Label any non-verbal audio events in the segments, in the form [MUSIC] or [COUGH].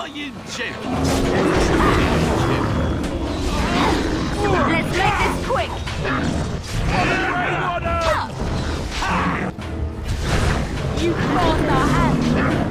flying chip. Let's make this quick! You forced our hand!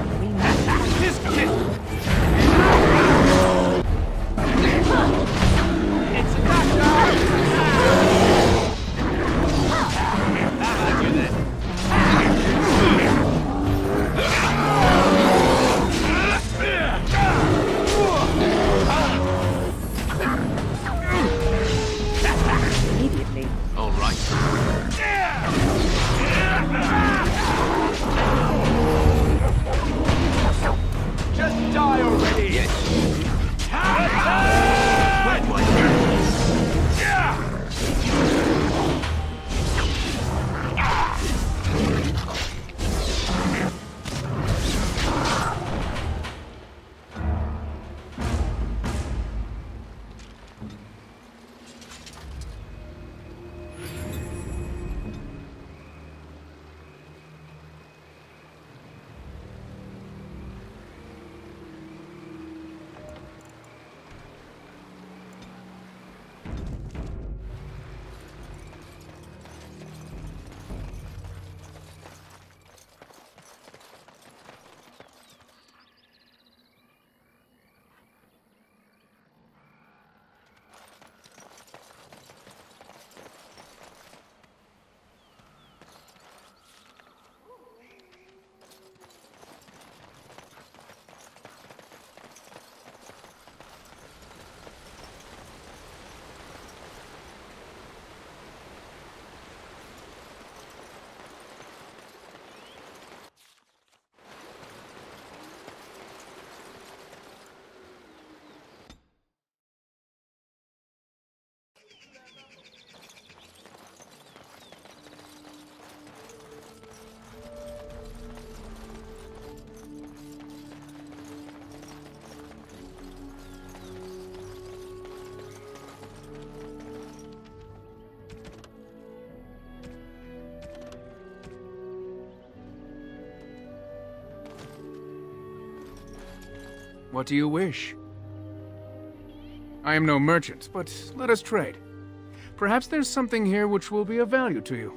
What do you wish? I am no merchant, but let us trade. Perhaps there's something here which will be of value to you.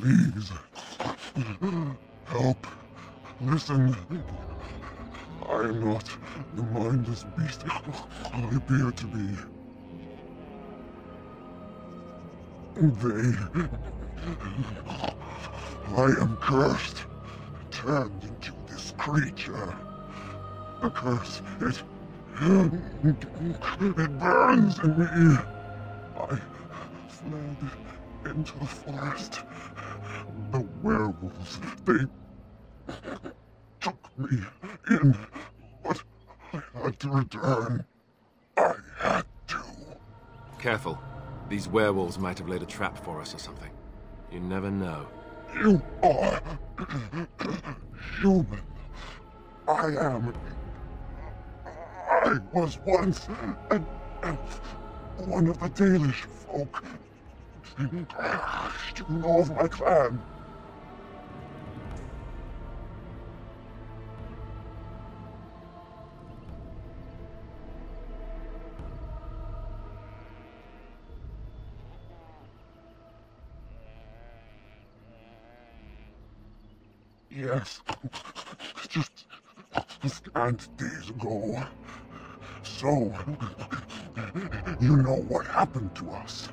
Please. Help. Listen. I am not the mindless beast I appear to be. They. I am cursed. Turned into this creature. A curse. It. It burns in me. I fled into the forest. Werewolves, they took me in, but I had to return. I had to. Careful. These werewolves might have laid a trap for us or something. You never know. You are human. I am. I was once an elf, one of the Dalish folk. You know of my clan. Yes. Just a scant days ago. So, you know what happened to us.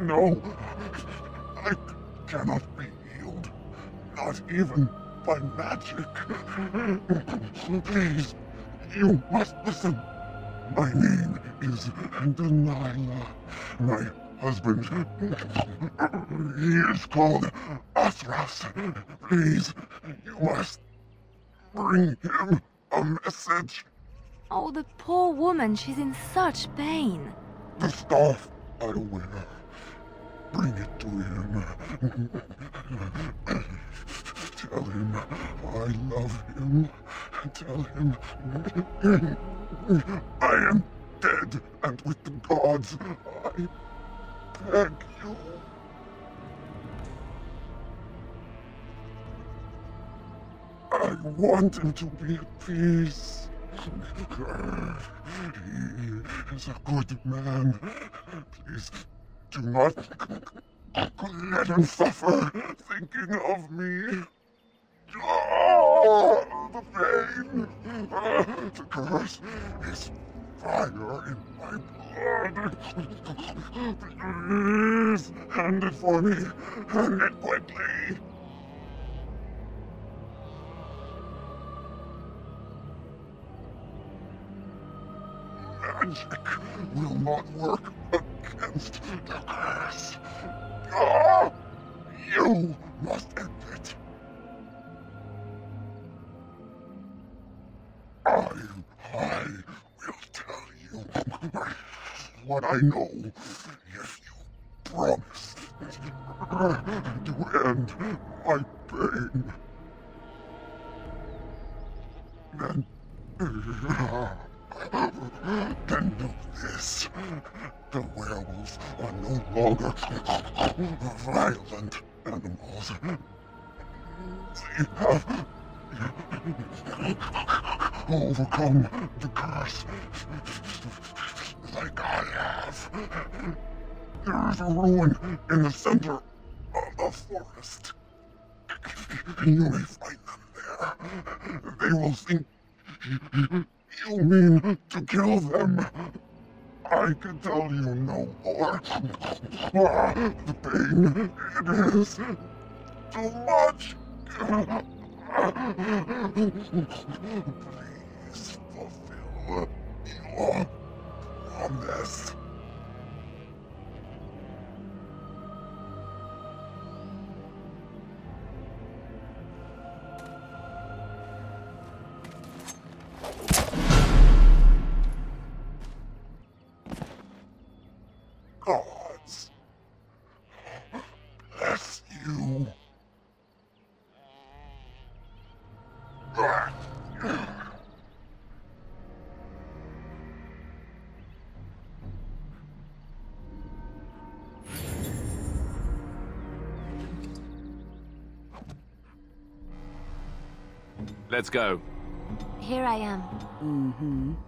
No, I cannot be healed. Not even by magic. Please, you must listen. My name is Danyla. My husband, he is called Athras. Please, you must bring him a message. Oh, the poor woman, she's in such pain. The staff I wear. Bring it to him. Tell him I love him. Tell him I am dead and with the gods. I beg you. I want him to be at peace. He is a good man. Please do not let him suffer thinking of me. Oh, the pain! The curse is fire in my blood. Please, hand it for me. Hand it quickly. Magic will not work against the curse. Ah, you must end it. What I know if you promise to end my pain. Then [LAUGHS] Then know this. The werewolves are no longer violent animals. They have overcome the curse like I have. There in the center of the forest. You may find them there. They will think you mean to kill them. I can tell you no more. The pain, it is too much. Please fulfill your promise. Gods bless you. Let's go. Here I am. Right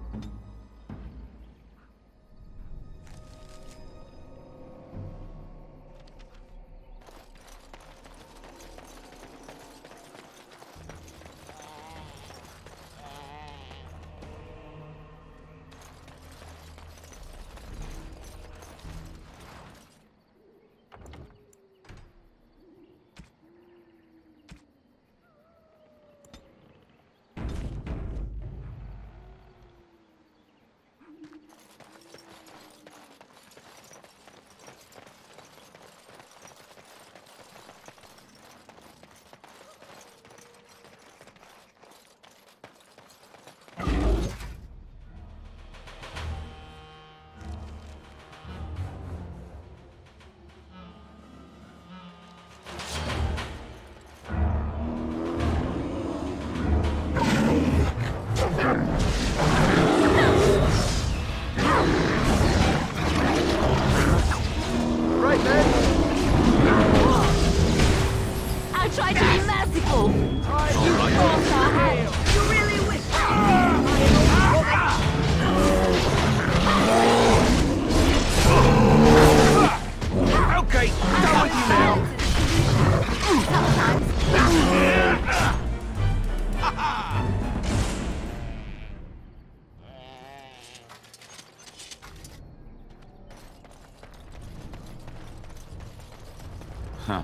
Huh.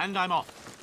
And I'm off.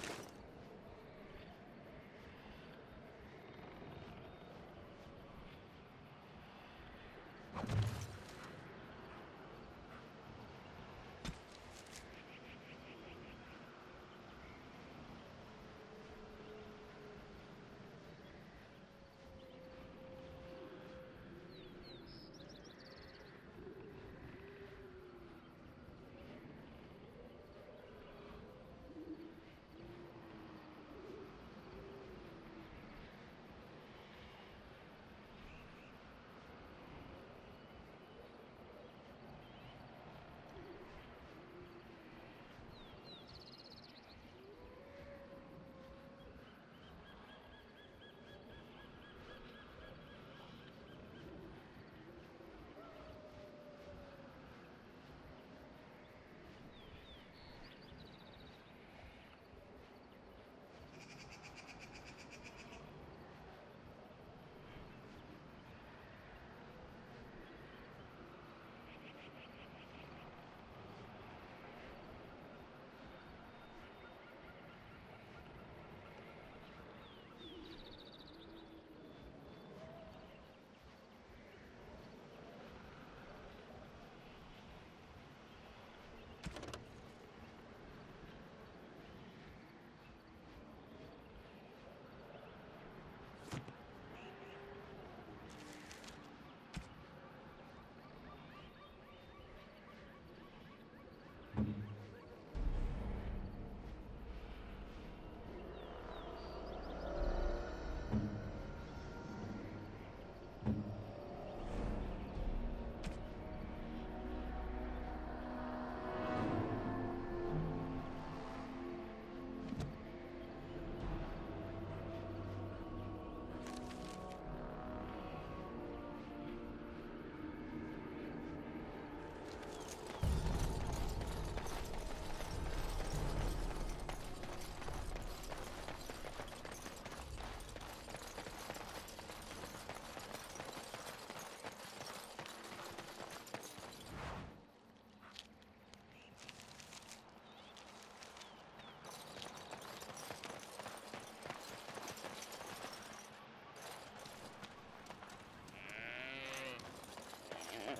Yeah.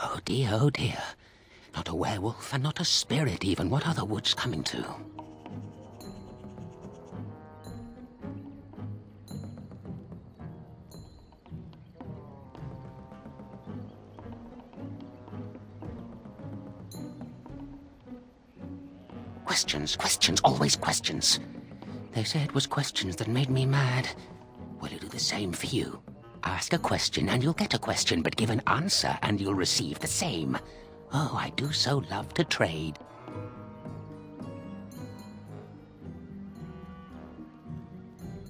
Oh dear, oh dear. Not a werewolf and not a spirit even. What are the woods coming to? Questions, questions, always questions. They say it was questions that made me mad. Will it do the same for you? Ask a question and you'll get a question, but give an answer and you'll receive the same. Oh, I do so love to trade.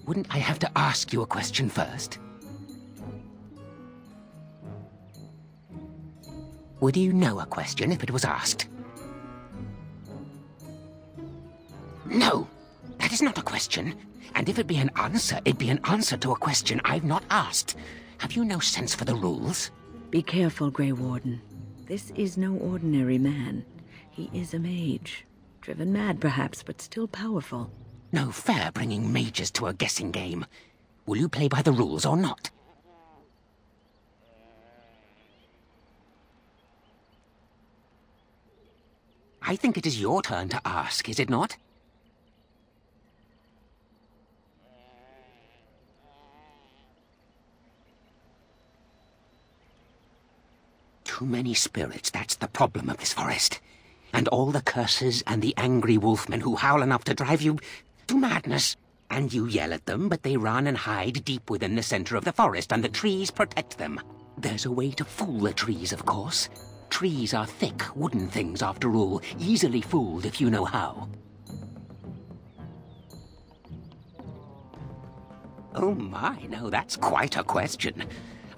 Wouldn't I have to ask you a question first? Would you know a question if it was asked? Question. And if it be an answer, it be an answer to a question I've not asked. Have you no sense for the rules? Be careful, Grey Warden. This is no ordinary man. He is a mage. Driven mad, perhaps, but still powerful. No fair bringing mages to a guessing game. Will you play by the rules or not? I think it is your turn to ask, is it not? Too many spirits, that's the problem of this forest. And all the curses and the angry wolfmen who howl enough to drive you to madness. And you yell at them, but they run and hide deep within the center of the forest, and the trees protect them. There's a way to fool the trees, of course. Trees are thick, wooden things, after all, easily fooled if you know how. Oh my, no, that's quite a question.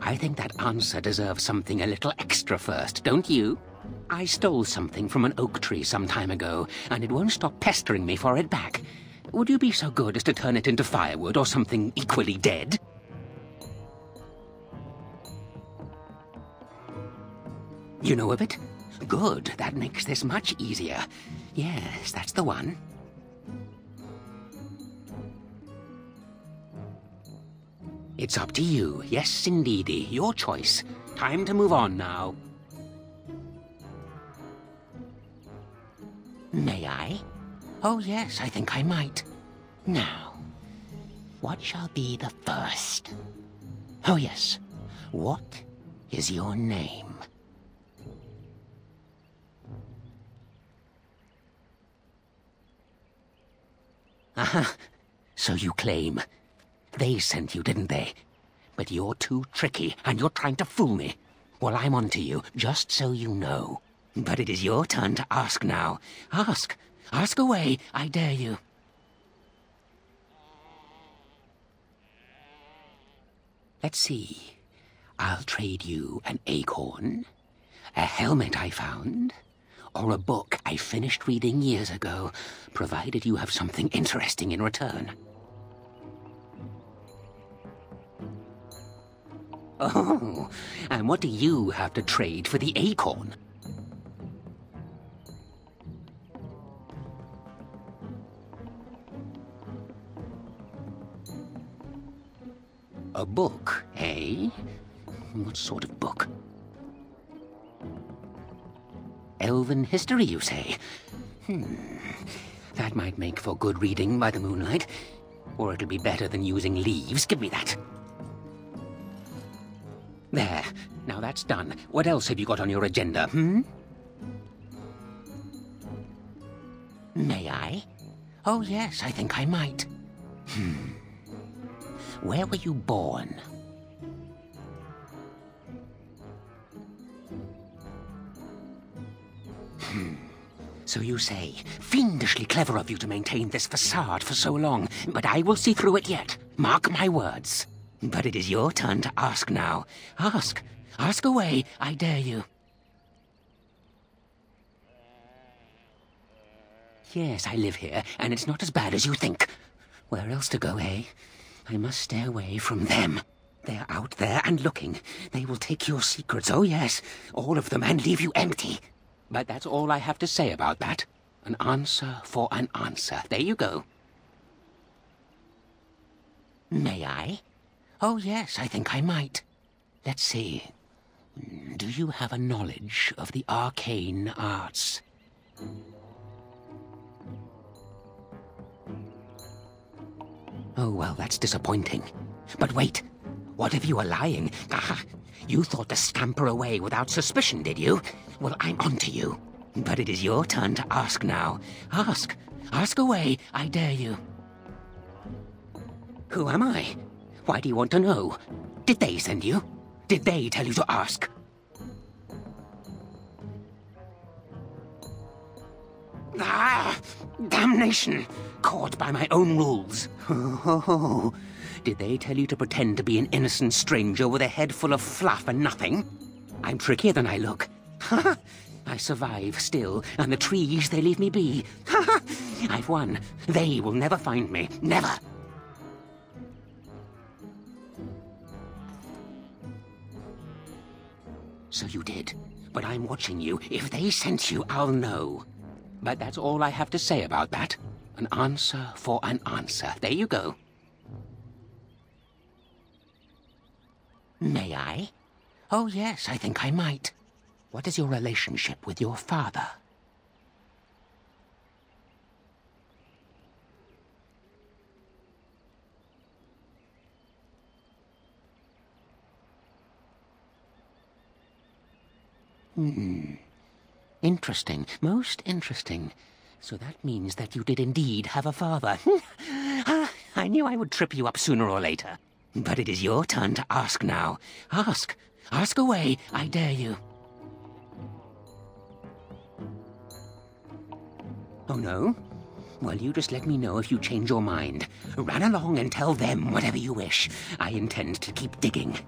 I think that answer deserves something a little extra first, don't you? I stole something from an oak tree some time ago, and it won't stop pestering me for it back. Would you be so good as to turn it into firewood or something equally dead? You know of it? Good, that makes this much easier. Yes, that's the one. It's up to you. Yes, indeedy. Your choice. Time to move on now. May I? Oh, yes, I think I might. Now, what shall be the first? Oh, yes. What is your name? Aha, [LAUGHS] so you claim. They sent you, didn't they? But you're too tricky, and you're trying to fool me. Well, I'm on to you, just so you know. But it is your turn to ask now. Ask. Ask away, I dare you. Let's see. I'll trade you an acorn, a helmet I found, or a book I finished reading years ago, provided you have something interesting in return. Oh, and what do you have to trade for the acorn? A book, eh? What sort of book? Elven history, you say? Hmm. That might make for good reading by the moonlight. Or it'll be better than using leaves. Give me that. There. Now that's done. What else have you got on your agenda, hmm? May I? Oh, yes, I think I might. Hmm. Where were you born? Hmm. So you say, fiendishly clever of you to maintain this facade for so long, but I will see through it yet. Mark my words. But it is your turn to ask now. Ask. Ask away, I dare you. Yes, I live here, and it's not as bad as you think. Where else to go, eh? I must stay away from them. They're out there and looking. They will take your secrets, oh yes, all of them, and leave you empty. But that's all I have to say about that. An answer for an answer. There you go. May I? Oh, yes, I think I might. Let's see. Do you have a knowledge of the arcane arts? Oh, well, that's disappointing. But wait, what if you were lying? Ah, you thought to scamper away without suspicion, did you? Well, I'm onto you. But it is your turn to ask now. Ask. Ask away, I dare you. Who am I? Why do you want to know? Did they send you? Did they tell you to ask? Ah! Damnation! Caught by my own rules. Oh, [LAUGHS] did they tell you to pretend to be an innocent stranger with a head full of fluff and nothing? I'm trickier than I look. [LAUGHS] I survive still, and the trees, they leave me be. [LAUGHS] I've won. They will never find me. Never. So you did. But I'm watching you. If they sent you, I'll know. But that's all I have to say about that. An answer for an answer. There you go. May I? Oh, yes, I think I might. What is your relationship with your father? Hmm. Interesting. Most interesting. So that means that you did indeed have a father. [LAUGHS] ah, I knew I would trip you up sooner or later. But it is your turn to ask now. Ask. Ask away, I dare you. Oh, no? Well, you just let me know if you change your mind. Run along and tell them whatever you wish. I intend to keep digging.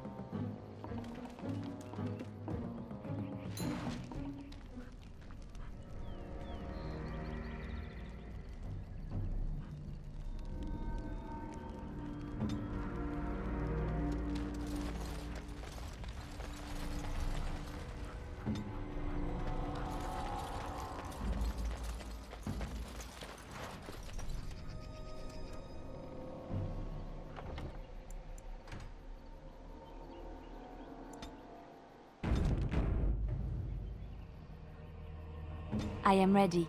I am ready.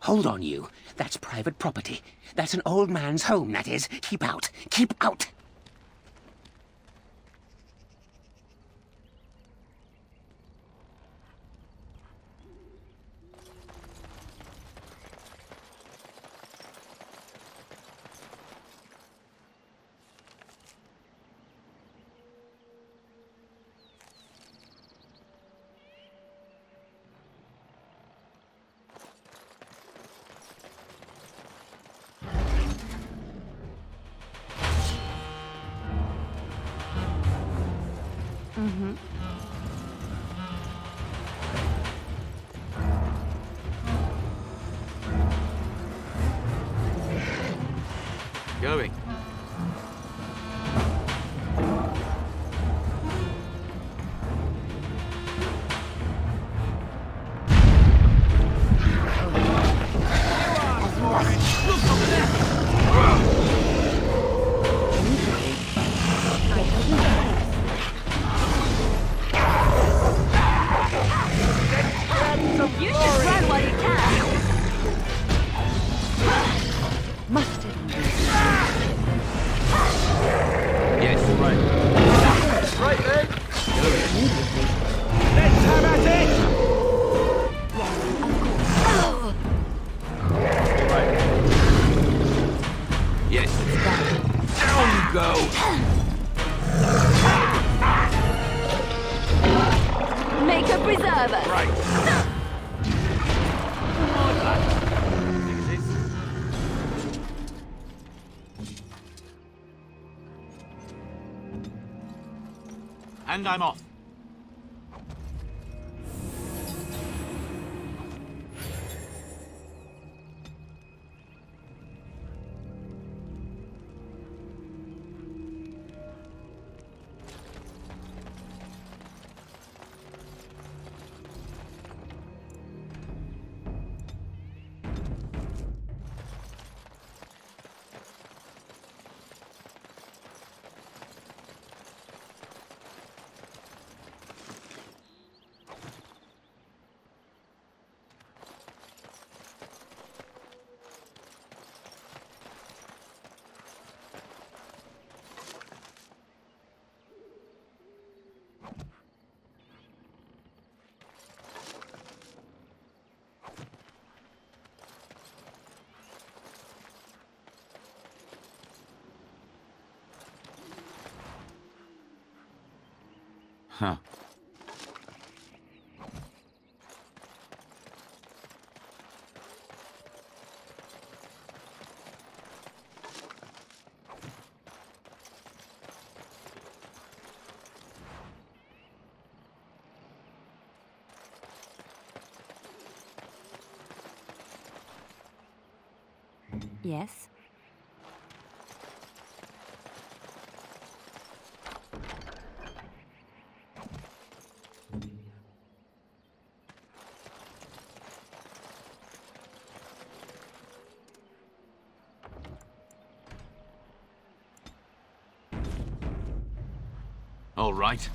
Hold on, you. That's private property. That's an old man's home, that is. Keep out. Keep out. Going. And I'm off. Huh. Yes. All right.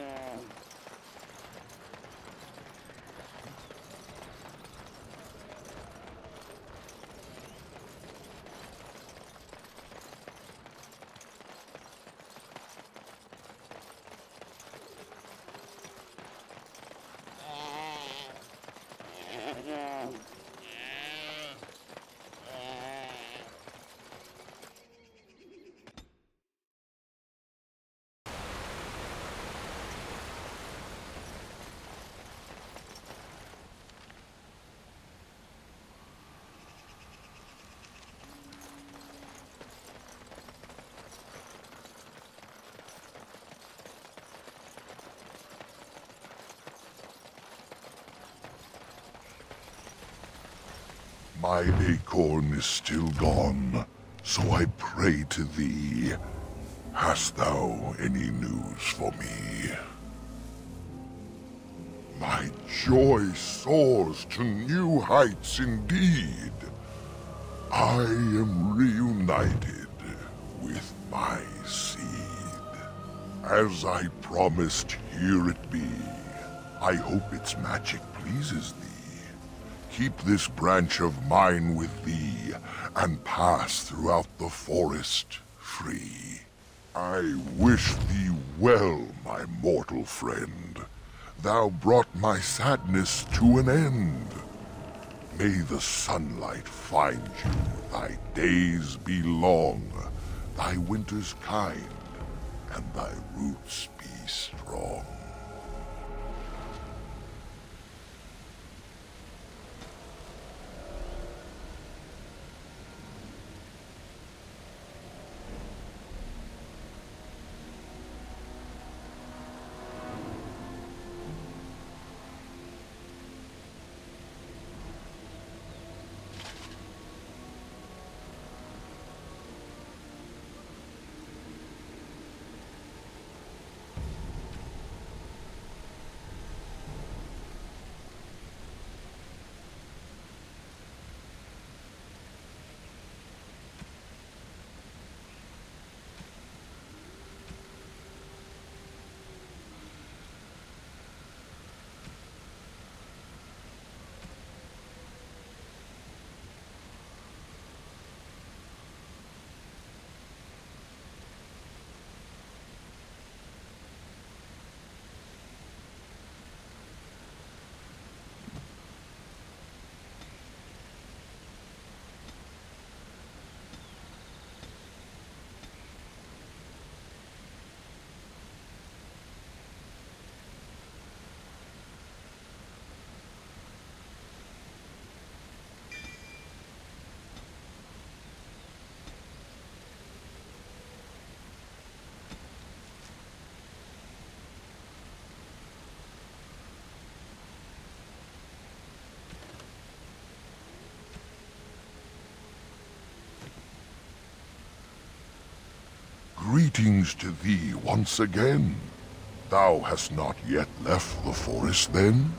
man. Yeah. My acorn is still gone, so I pray to thee. Hast thou any news for me? My joy soars to new heights indeed. I am reunited with my seed. As I promised, here it be. I hope its magic pleases thee. Keep this branch of mine with thee, and pass throughout the forest free. I wish thee well, my mortal friend. Thou brought my sadness to an end. May the sunlight find you, thy days be long, thy winters kind, and thy roots be strong. Greetings to thee once again. Thou hast not yet left the forest, then?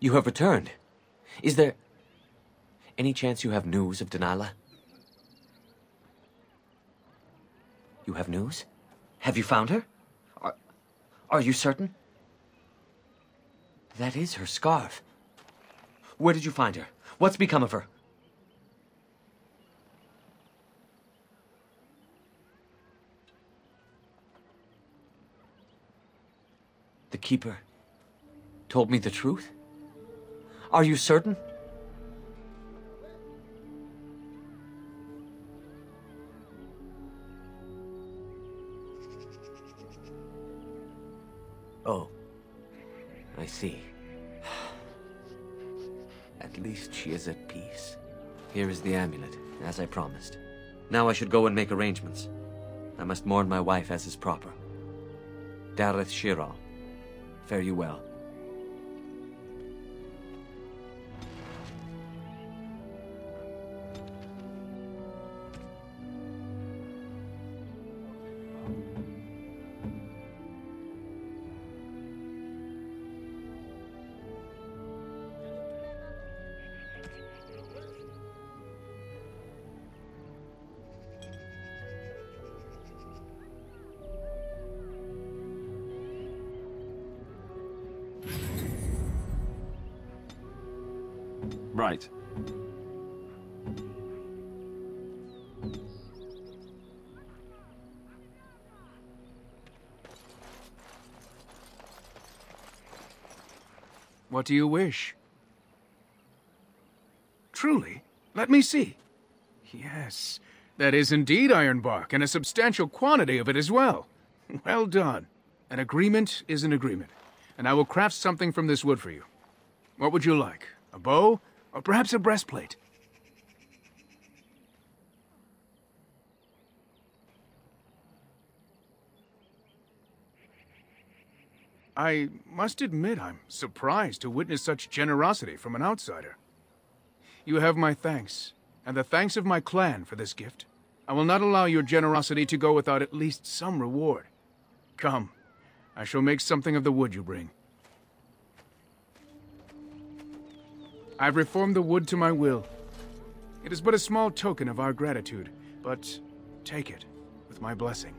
You have returned. Is there any chance you have news of Danyla? You have news? Have you found her? Are, are you certain? That is her scarf. Where did you find her? What's become of her? The Keeper told me the truth? Are you certain? Oh, I see. At least she is at peace. Here is the amulet, as I promised. Now I should go and make arrangements. I must mourn my wife as is proper. Dareth Shiral, fare you well. What do you wish? Truly? Let me see. Yes, that is indeed ironbark, and a substantial quantity of it as well. Well done. An agreement is an agreement, and I will craft something from this wood for you. What would you like? A bow? Or perhaps a breastplate? I must admit I'm surprised to witness such generosity from an outsider. You have my thanks, and the thanks of my clan for this gift. I will not allow your generosity to go without at least some reward. Come, I shall make something of the wood you bring. I've reformed the wood to my will. It is but a small token of our gratitude, but take it with my blessing.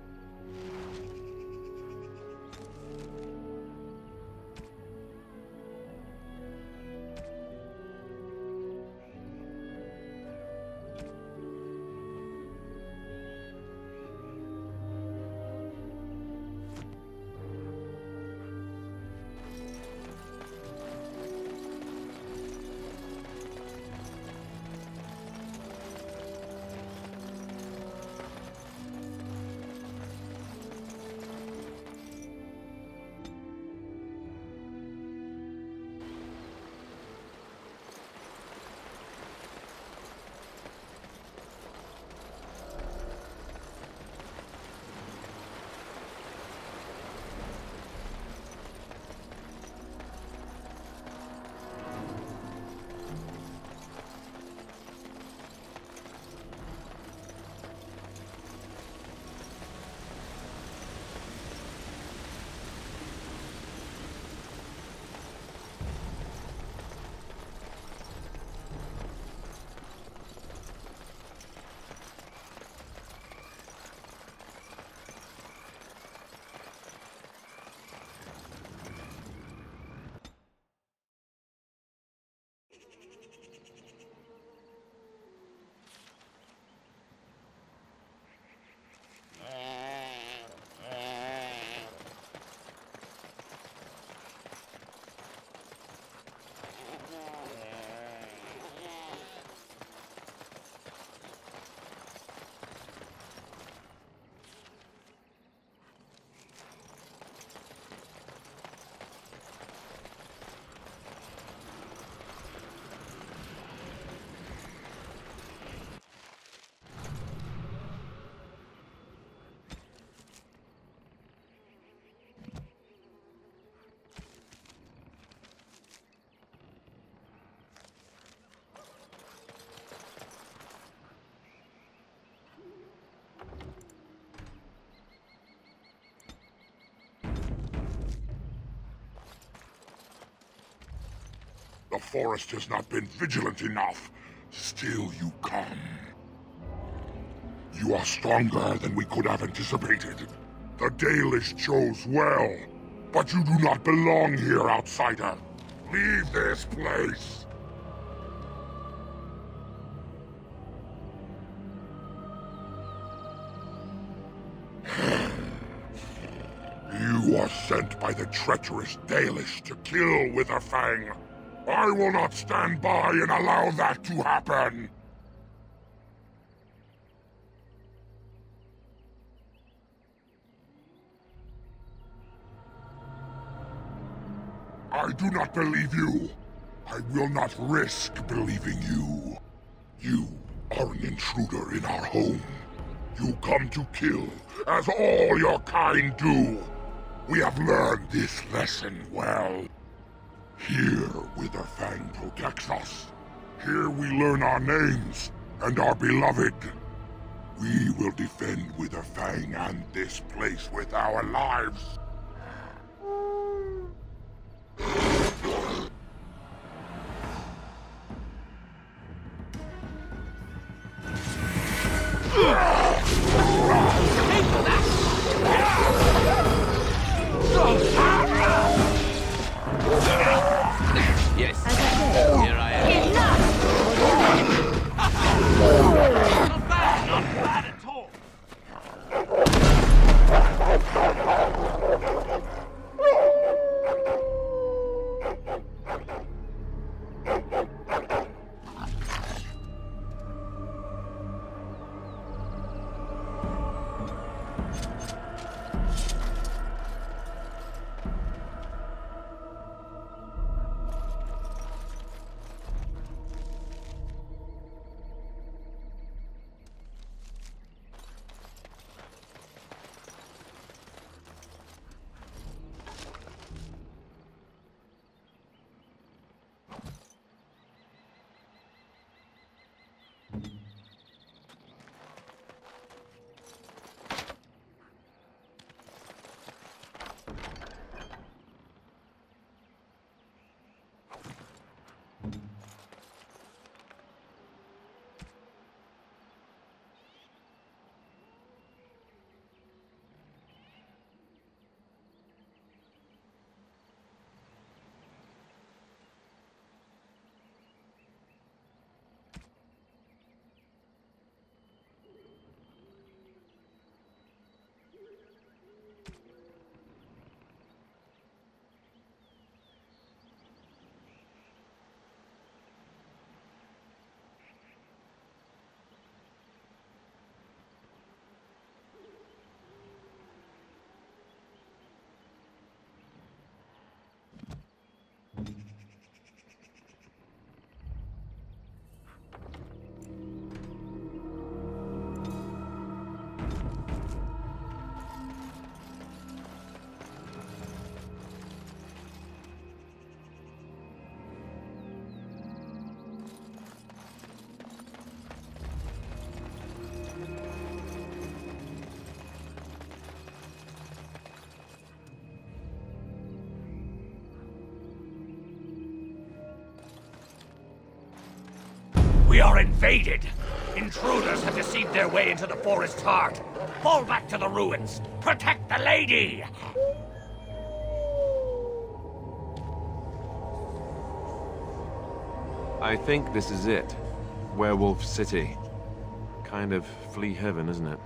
The forest has not been vigilant enough. Still you come. You are stronger than we could have anticipated. The Dalish chose well, but you do not belong here, outsider. Leave this place. [SIGHS] You are sent by the treacherous Dalish to kill Witherfang. I will not stand by and allow that to happen. I do not believe you. I will not risk believing you. You are an intruder in our home. You come to kill, as all your kind do. We have learned this lesson well. Here, Witherfang protects us. Here we learn our names and our beloved. We will defend Witherfang and this place with our lives. Invaded! Intruders have deceived their way into the forest's heart. Fall back to the ruins. Protect the lady! I think this is it. Werewolf City. Kind of flea heaven, isn't it?